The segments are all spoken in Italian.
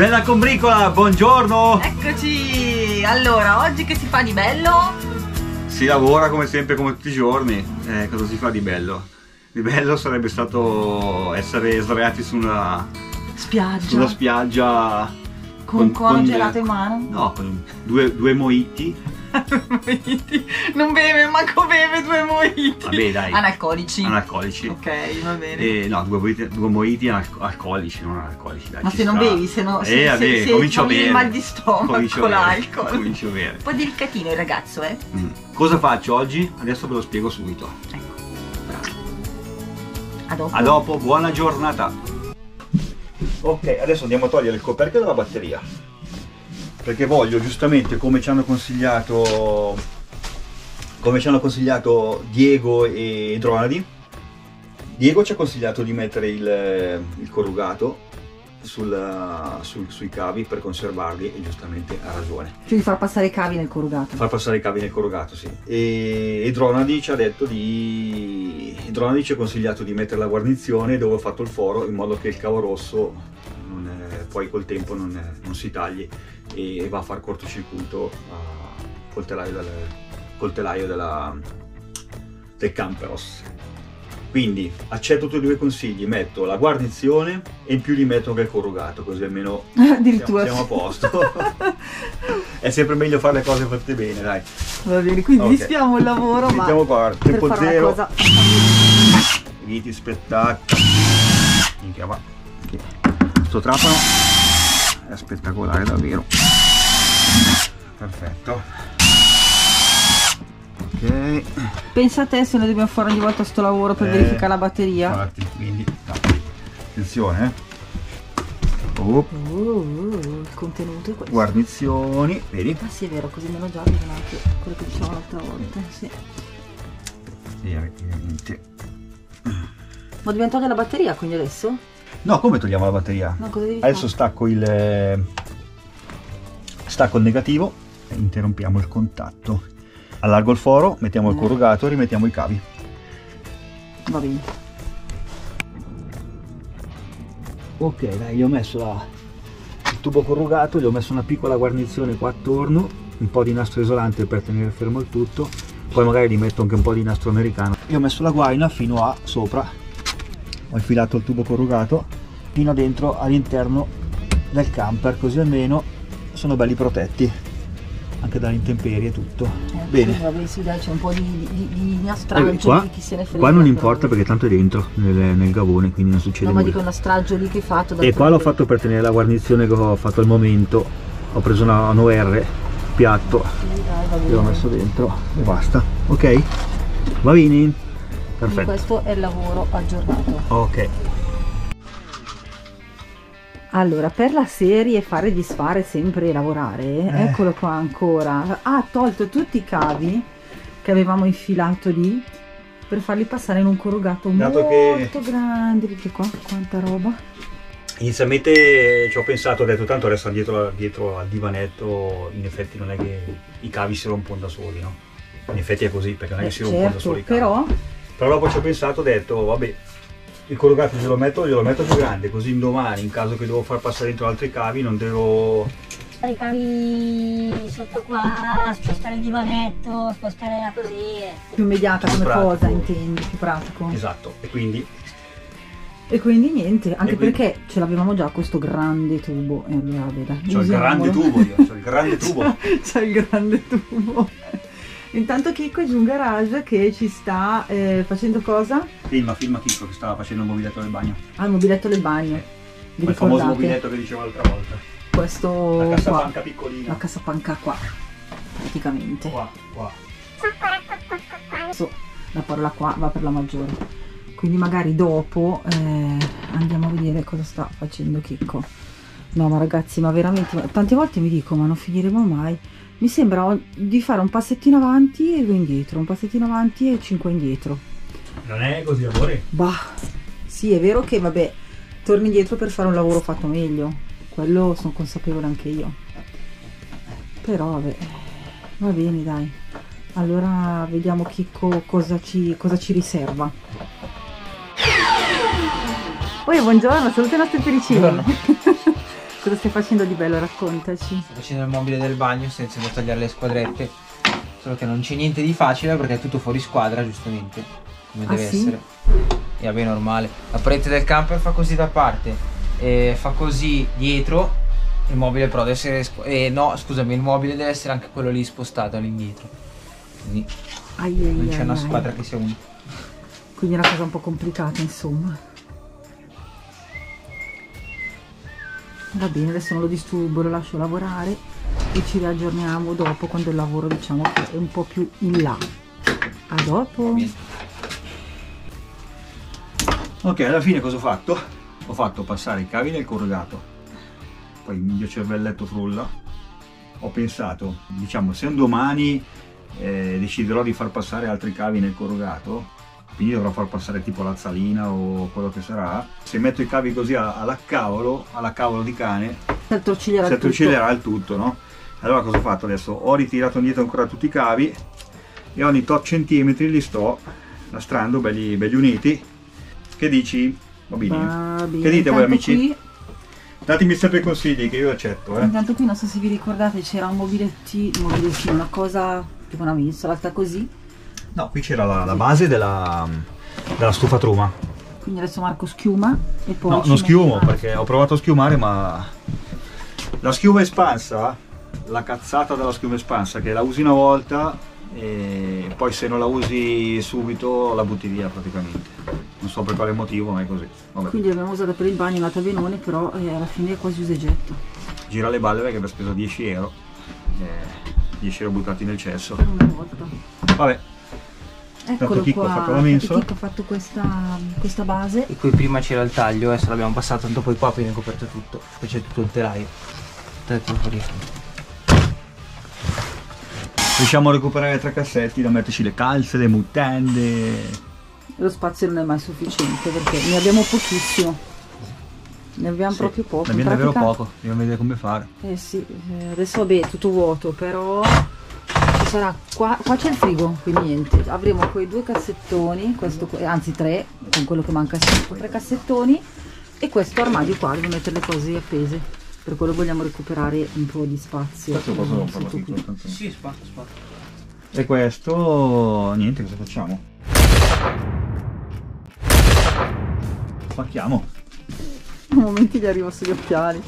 Bella combricola, buongiorno! Eccoci! Allora, oggi che si fa di bello? Si lavora come sempre, come tutti i giorni. Eh, cosa si fa di bello? Di bello sarebbe stato essere sdraiati su una, Spiaggia. sulla spiaggia con un cono gelato in mano? No, con due, due moiti. Moiti. non beve, manco beve due moiti. Vabbè, dai. Analcolici. Analcolici. Ok, va bene. Eh, no, due moiti, due moiti alco- alcolici, non alcolici. Dai, Ma se non sta. bevi, se no- Eh, se- vabbè, se- se comincio a non bere. mal di stomaco Comincio l'alcol. Comincio a bere. Un po' delicatino il ragazzo, eh? Mm. Cosa faccio oggi? Adesso ve lo spiego subito. Ecco. Bravo. A dopo. A dopo, buona giornata. Ok, adesso andiamo a togliere il coperchio dalla batteria. Perché voglio giustamente come ci hanno consigliato come ci hanno consigliato Diego e Dronadi. Diego ci ha consigliato di mettere il, il corrugato sul- sul- sui cavi per conservarli e giustamente ha ragione. Cioè di far passare i cavi nel corrugato. Far passare i cavi nel corrugato, sì. E, e Dronadi ci ha detto di. Dronadi ci ha consigliato di mettere la guarnizione dove ho fatto il foro in modo che il cavo rosso non poi col tempo non, non si tagli e va a far cortocircuito col telaio, del, col telaio della, del Camperos. Quindi accetto tutti e due i consigli, metto la guarnizione e in più li metto anche il corrugato, così almeno siamo, Addirittura. siamo a posto. è sempre meglio fare le cose fatte bene, dai. Va bene, quindi Ok. disfiamo il lavoro, ma Mettiamo qua, tempo una zero, cosa viti spettacolo. Minchia va. Sto trapano è spettacolare davvero. Perfetto. Ok. Pensa a te se noi dobbiamo fare ogni volta sto lavoro per Eh, verificare la batteria. Infatti, quindi attenzione, eh. Oh, Uh, uh, il contenuto è questo. guarnizioni, vedi? Ah sì è vero, così meno giallo non anche quello che dicevamo l'altra volta. Sì. Sì. Ma dobbiamo togliere la batteria quindi adesso? No, come togliamo la batteria? No, Adesso fare? stacco il eh, stacco il negativo e interrompiamo il contatto. Allargo il foro, mettiamo il Eh. corrugato e rimettiamo i cavi. Va bene. Ok, dai, gli ho messo la- il tubo corrugato, gli ho messo una piccola guarnizione qua attorno, un po' di nastro isolante per tenere fermo il tutto, poi magari gli metto anche un po' di nastro americano. Io ho messo la guaina fino a sopra, ho infilato il tubo corrugato fino dentro all'interno del camper, così almeno sono belli protetti, anche dalle intemperie e tutto. Eh, Bene. vabbè, sì, dai, c'è un po' di, di, di Eh, nastraggio qua, lì, chi se ne frega. qua non importa perché tanto è dentro nel, nel gavone, quindi non succede No, ma nulla. dico nastraggio lì che hai fatto. E qua l'ho fatto per tenere la guarnizione che ho fatto al momento. Ho preso una 9R piatto Sì, dai, e l'ho messo dentro e basta. Ok? Va bene? Perfetto. questo è il lavoro aggiornato. Ok. Allora, per la serie fare disfare sempre e lavorare, Eh. eccolo qua ancora. Ha tolto tutti i cavi che avevamo infilato lì per farli passare in un corrugato Dato che- molto grande. Perché qua quanta roba. Inizialmente ci ho pensato, ho detto tanto resta dietro, dietro al divanetto, in effetti non è che i cavi si rompono da soli, no? In effetti è così, perché non è Eh, che si rompono da certo, soli i cavi. però Però dopo ci ho pensato, ho detto, vabbè, il corrugato glielo metto, glielo metto più grande, così domani, in caso che devo far passare dentro altri cavi, non devo i cavi sotto qua, spostare il divanetto, spostare la così. eh. più immediata Più come pratico. cosa, intendi, più pratico. Esatto, e quindi E quindi niente, anche quindi- perché ce l'avevamo già questo grande tubo. E allora veda. c'ho il grande tubo io, c'ho il grande tubo. C'è il grande tubo. Intanto Chicco è giù in garage che ci sta eh, facendo cosa? Filma, filma Chicco che stava facendo il mobiletto del bagno. Ah, il mobiletto del bagno. Vi Quel famoso mobiletto che dicevo l'altra volta. Questo La cassapanca piccolina. la cassapanca qua, praticamente. Qua, qua. Adesso la parola qua va per la maggiore. Quindi magari dopo eh, andiamo a vedere cosa sta facendo Chicco. No, ma ragazzi, ma veramente, ma tante volte mi dico, ma non finiremo mai. Mi sembra di fare un passettino avanti e due indietro, un passettino avanti e cinque indietro. Non è così, amore? Bah, sì, è vero che, vabbè, torni indietro per fare un lavoro fatto meglio. Quello sono consapevole anche io. Però, vabbè, va bene, dai. Allora vediamo Chicco cosa ci, cosa ci riserva. Poi buongiorno, saluta i nostri pericini. Cosa stai facendo di bello? Raccontaci. Sto facendo il mobile del bagno, sto iniziando a tagliare le squadrette. Solo che non c'è niente di facile perché è tutto fuori squadra, giustamente. Come Ah, deve sì? essere. E vabbè, normale. La parete del camper fa così da parte. E fa così dietro. Il mobile però deve essere. eh, no, scusami, il mobile deve essere anche quello lì spostato all'indietro. Quindi Ai, ai, non c'è ai, una squadra che sia unica. Quindi è una cosa un po' complicata, insomma. Va bene, adesso non lo disturbo, lo lascio lavorare e ci riaggiorniamo dopo quando il lavoro diciamo che è un po' più in là. A dopo. Ok, alla fine cosa ho fatto? Ho fatto passare i cavi nel corrugato. Poi il mio cervelletto frulla. Ho pensato, diciamo, se un domani eh, deciderò di far passare altri cavi nel corrugato, quindi dovrò far passare tipo l'azzalina o quello che sarà, se metto i cavi così alla cavolo, alla cavolo di cane, Si attorciglierà si il tutto. attorciglierà il tutto, no? Allora cosa ho fatto adesso? Ho ritirato indietro ancora tutti i cavi e ogni tot centimetri li sto lastrando belli, belli uniti. Che dici? Bene. Che dite voi, amici? qui- Datemi sempre consigli che io accetto, eh. Intanto qui non so se vi ricordate c'era un mobiletti, un mobilettino, una cosa tipo una mensola alta così. No, qui c'era la, la base della, della stufa truma. Quindi adesso Marco schiuma e poi... No, non schiumo perché ho provato a schiumare ma la schiuma espansa, la cazzata della schiuma espansa che la usi una volta e poi se non la usi subito la butti via praticamente. Non so per quale motivo ma è così. Vabbè. Quindi l'abbiamo usata per il bagno, è andata benone, però eh, alla fine è quasi usa getto. Gira le balle perché abbiamo speso 10 euro. eh, 10 euro buttati nel cesso. Per una volta. Vabbè, Eccolo Chicco ha qua. mensola. Chicco ha fatto questa, questa base. E qui prima c'era il taglio, adesso l'abbiamo passato, tanto poi qua viene coperto tutto. Poi c'è tutto il telaio. Riusciamo a recuperare tre cassetti da metterci le calze, le mutande. Lo spazio non è mai sufficiente perché ne abbiamo pochissimo. Ne abbiamo Sì, proprio poco. Ne abbiamo davvero poco, dobbiamo vedere come fare. Eh sì, eh, adesso vabbè è tutto vuoto, però sarà qua, qua c'è il frigo, quindi niente. Avremo quei due cassettoni, questo, que- anzi tre, con quello che manca tre cassettoni e questo armadio qua dove mettere le cose appese. Per quello vogliamo recuperare un po' di spazio. Questo posso romperlo sotto qui. Sì, spazio, spazio. E questo, niente, cosa facciamo? Spacchiamo. A momenti gli arrivo sugli occhiali.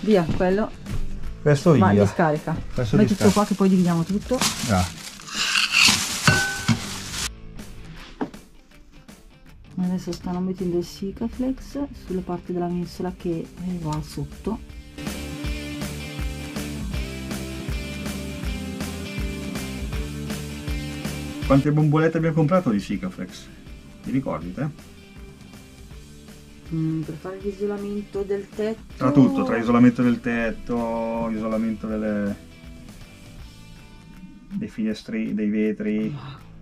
Via, quello. Questo Vai, via. li scarica. Questo Metti tutto qua che poi dividiamo tutto. Ah, Adesso stanno mettendo il Sikaflex sulla parte della mensola che va sotto. Quante bombolette abbiamo comprato di Sikaflex? Ti ricordi te? Mm, per fare l'isolamento del tetto. Tra tutto, tra isolamento del tetto, isolamento delle, dei finestri, dei vetri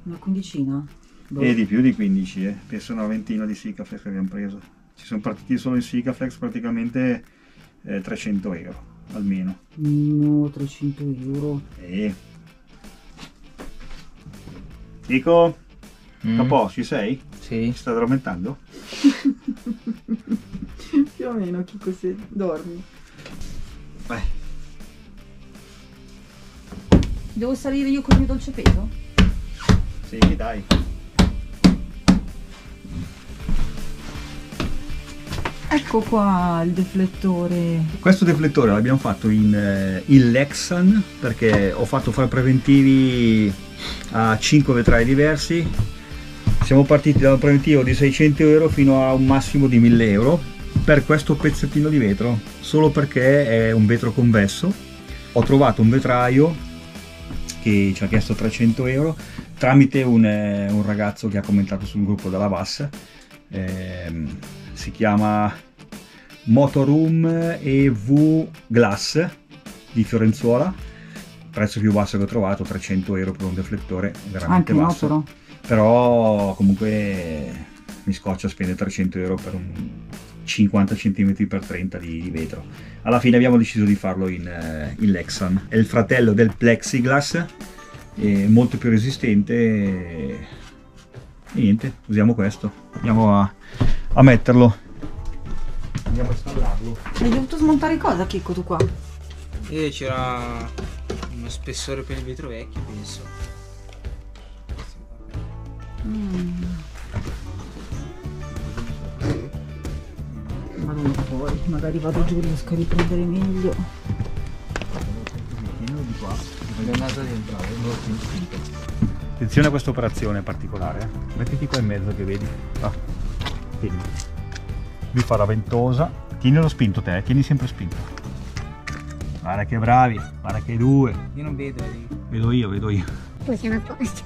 Una quindicina. Boh. e di più di 15, eh. penso una ventina di Sikaflex che abbiamo preso. Ci sono partiti solo in Sikaflex praticamente eh, 300 euro almeno. No, 300 euro. E... Nico, Mm. Capò, ci sei? Sì. Ti stai addormentando? Più o meno, Chico, se dormi. Vai. Devo salire io con il mio dolce peso? Sì, dai. Ecco qua il deflettore. Questo deflettore l'abbiamo fatto in, eh, in Lexan perché ho fatto fare preventivi a 5 vetrai diversi. Siamo partiti da un preventivo di 600 euro fino a un massimo di 1000 euro per questo pezzettino di vetro, solo perché è un vetro convesso. Ho trovato un vetraio che ci ha chiesto 300 euro tramite un, eh, un ragazzo che ha commentato sul gruppo della VAS. Ehm, si chiama Motorum EV Glass di Fiorenzuola prezzo più basso che ho trovato 300 euro per un deflettore veramente Anche basso però. comunque mi scoccia spendere 300 euro per un 50 cm x 30 di, di vetro alla fine abbiamo deciso di farlo in, eh, in Lexan è il fratello del plexiglass è molto più resistente e niente usiamo questo andiamo a, a metterlo andiamo a installarlo. Hai dovuto smontare cosa, Chicco, tu qua? E c'era uno spessore per il vetro vecchio, penso. Mm. Madonna poi, magari vado giù, riesco a riprendere meglio. Tienilo di qua. È andato dentro. Attenzione a questa operazione particolare. eh. Mettiti qua in mezzo che vedi. Ah. Tieni. Lui fa la ventosa. Tienilo spinto te, eh, tieni sempre spinto. Guarda che bravi, guarda che due. Io non vedo lì. Vedo io, vedo io. Poi siamo a posto,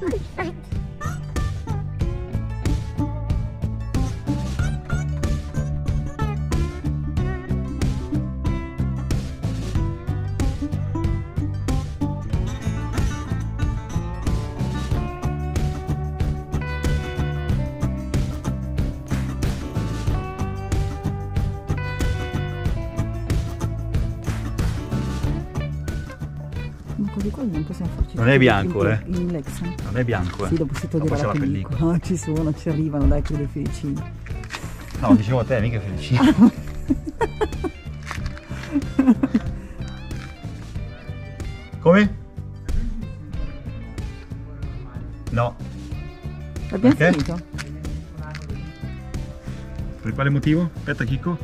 Ma così qua non possiamo farci Non è bianco, eh. In Lex. Non è bianco, eh. Sì, dopo si toglierà la la pellicola. Ah, ci sono, ci arrivano, dai, quelli felicini. No, dicevo a te, mica felici. Come? No. Abbiamo Perché? finito? Per quale motivo? Aspetta Chicco.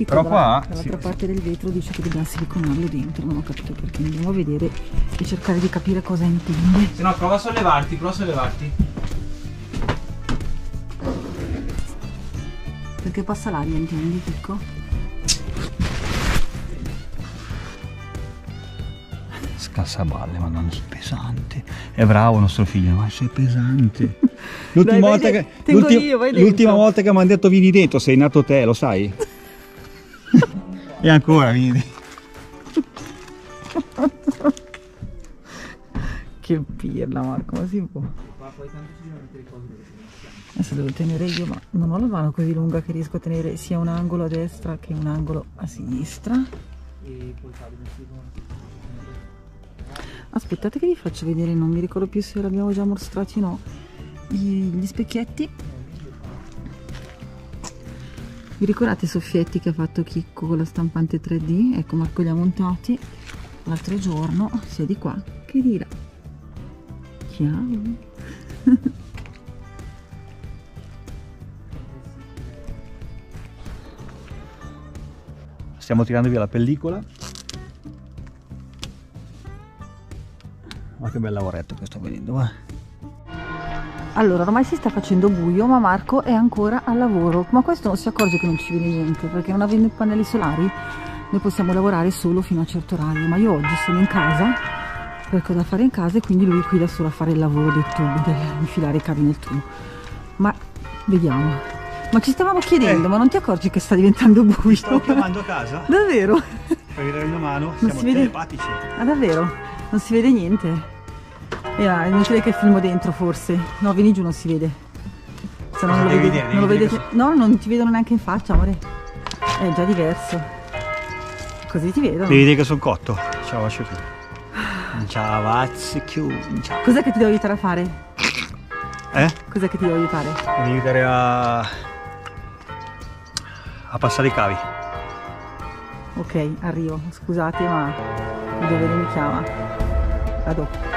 Chicco Però qua, dall'altra sì. parte del vetro dice che dobbiamo siliconarlo dentro, non ho capito perché. Andiamo a vedere e cercare di capire cosa intende. Se no, prova a sollevarti, prova a sollevarti. Perché passa l'aria, intendi, Chicco? Scassaballe, ma non sei pesante. È bravo nostro figlio, ma sei pesante. L'ultima, volta, volta che mi hanno detto vieni dentro, sei nato te, lo sai? E ancora vieni. Che pirla, Marco, ma si può. Adesso devo tenere io, ma non ho la mano così lunga che riesco a tenere sia un angolo a destra che un angolo a sinistra. Aspettate che vi faccio vedere, non mi ricordo più se l'abbiamo già mostrati o no. Gli, gli specchietti. Vi ricordate soffietti che ha fatto Chicco con la stampante 3D? Ecco, Marco li ha montati l'altro giorno, sia di qua che di là. Ciao. Stiamo tirando via la pellicola. Ma che bel lavoretto che sto vedendo, va. Allora, ormai si sta facendo buio, ma Marco è ancora al lavoro. Ma questo non si accorge che non ci vede niente, perché non avendo i pannelli solari noi possiamo lavorare solo fino a certo orario. Ma io oggi sono in casa, perché ho da fare in casa e quindi lui è qui da solo a fare il lavoro dei tubi, del infilare i cavi nel tubo. Ma vediamo. Ma ci stavamo chiedendo, Eh. ma non ti accorgi che sta diventando buio? Stavo chiamando a casa Davvero? per vedere una mano, Non siamo si vede? telepatici. Ah davvero? Non si vede niente? E ah, è inutile che filmo dentro forse. No, vieni giù, non si vede. Se no Cosa non lo, vedi- vedere? non lo vedete. No, non ti vedono neanche in faccia, amore. È già diverso. Così ti vedono. Devi dire che sono cotto. Ciao, lascio qui. Ciao, vazzi, ciao. Cos'è che ti devo aiutare a fare? Eh? Cos'è che ti devo aiutare? Devi aiutare a... a passare i cavi. Ok, arrivo. Scusate, ma il dovere mi chiama. A dopo.